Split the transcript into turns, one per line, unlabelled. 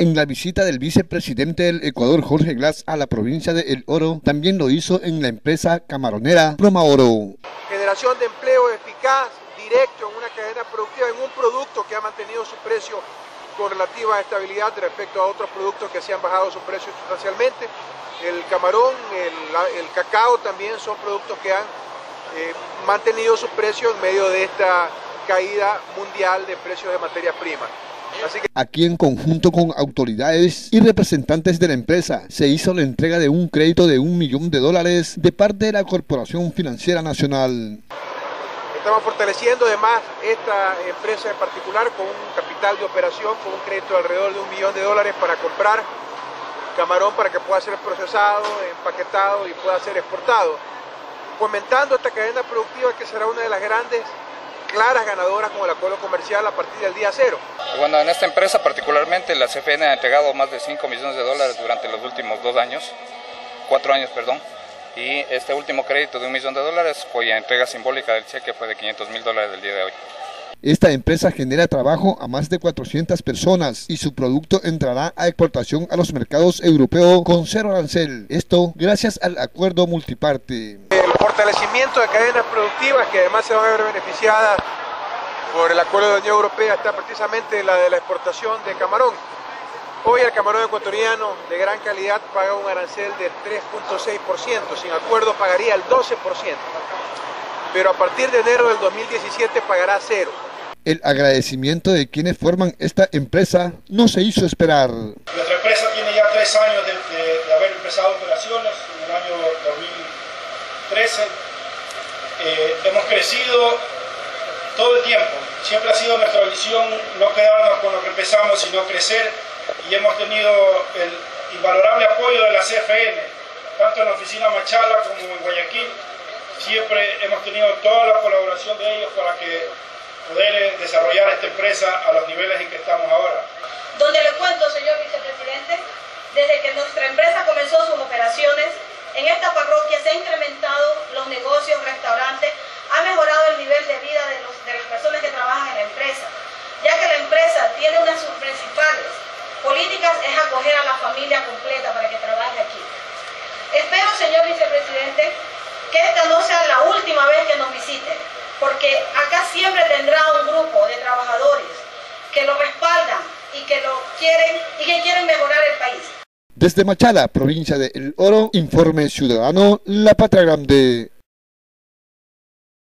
En la visita del vicepresidente del Ecuador, Jorge Glass, a la provincia de El Oro, también lo hizo en la empresa camaronera Proma Oro.
Generación de empleo eficaz, directo, en una cadena productiva, en un producto que ha mantenido su precio con relativa estabilidad respecto a otros productos que se han bajado su precio sustancialmente. El camarón, el, cacao también son productos que han eh, mantenido su precio en medio de esta caída mundial de precios de materia prima.
Aquí en conjunto con autoridades y representantes de la empresa se hizo la entrega de un crédito de un millón de dólares de parte de la Corporación Financiera Nacional.
Estamos fortaleciendo además esta empresa en particular con un capital de operación, con un crédito de alrededor de un millón de dólares para comprar camarón para que pueda ser procesado, empaquetado y pueda ser exportado, fomentando esta cadena productiva que será una de las grandes claras ganadoras con el acuerdo comercial a partir del día cero.
Bueno, en esta empresa particularmente la CFN ha entregado más de 5 millones de dólares durante los últimos dos años, cuatro años, perdón, y este último crédito de un millón de dólares, cuya entrega simbólica del cheque fue de 500 mil dólares del día de hoy.
Esta empresa genera trabajo a más de 400 personas y su producto entrará a exportación a los mercados europeos con cero arancel. Esto gracias al acuerdo multiparte.
El fortalecimiento de cadenas productivas que además se van a ver beneficiadas por el acuerdo de la Unión Europea está precisamente la de la exportación de camarón. Hoy el camarón ecuatoriano de gran calidad paga un arancel de 3.6%, sin acuerdo pagaría el 12%, pero a partir de enero del 2017 pagará cero.
El agradecimiento de quienes forman esta empresa no se hizo esperar.
Nuestra empresa tiene ya tres años de, haber empezado operaciones, en el año 2013. Eh, hemos crecido todo el tiempo. Siempre ha sido nuestra visión no quedarnos con lo que empezamos, sino crecer. Y hemos tenido el invalorable apoyo de la CFN, tanto en la oficina Machala como en Guayaquil. Siempre hemos tenido toda la colaboración de ellos para que poder desarrollar esta empresa a los niveles en que estamos ahora.
Donde le cuento, señor vicepresidente, desde que nuestra empresa comenzó sus operaciones, en esta parroquia se han incrementado los negocios, restaurantes, ha mejorado el nivel de vida de, de las personas que trabajan en la empresa, ya que la empresa tiene una de sus principales políticas es acoger a la familia completa para que trabaje aquí. Espero, señor vicepresidente, que esta no sea la última vez que nos visite, porque acá siempre tendrá un grupo de trabajadores que lo respaldan y que lo quieren y que quieren mejorar el país.
Desde Machala, provincia de El Oro, informe ciudadano La Patria Grande.